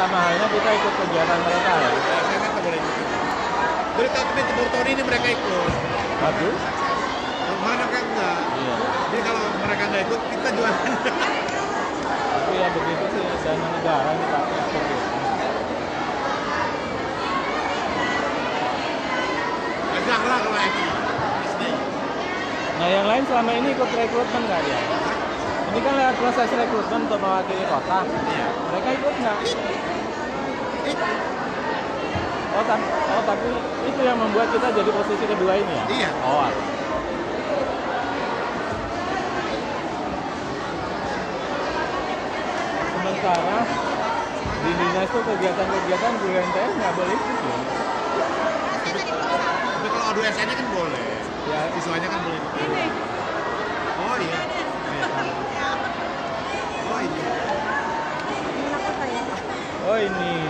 sama halnya kita ikut kegiatan mereka ya. Ya, saya kan tak boleh ikut. Berita Timur ini mereka ikut. Bagus. Mana kan enggak? Iya. Jadi kalau mereka enggak ikut, kita jualan. Tapi ya begitu sih dana negara nih Pak. Agak lah kalau. Nah yang lain selama ini ikut rekrutmen nggak ya? Ini kan lewat proses rekrutmen untuk mewakili kota. Iya. Mereka ikut nggak? Oh, tapi, oh tapi itu yang membuat kita jadi posisi kedua ini ya? Iya. Oh, alah. Sementara di dinas itu kegiatan-kegiatan di UNTS nggak boleh ikut ya? Tapi kalau adu SN-nya kan boleh. Ya, Siswanya kan boleh. ikut. Oh iya. Iya.